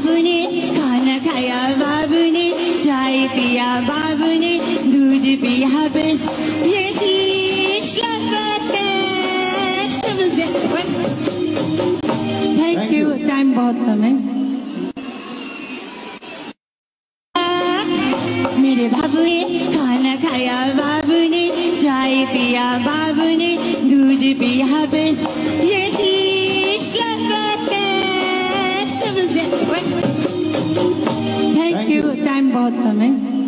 बाबू खाना खाया बाबू ने चाय पिया बाबू ने दूध पिया बस। थैंक यू टाइम बहुत कम है। मेरे बाबू ने खाना खाया बाबू ने चाय पिया बाबू ने दूध पिया बस। है शब्द है थैंक यू टाइम बहुत कम है